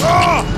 Ah!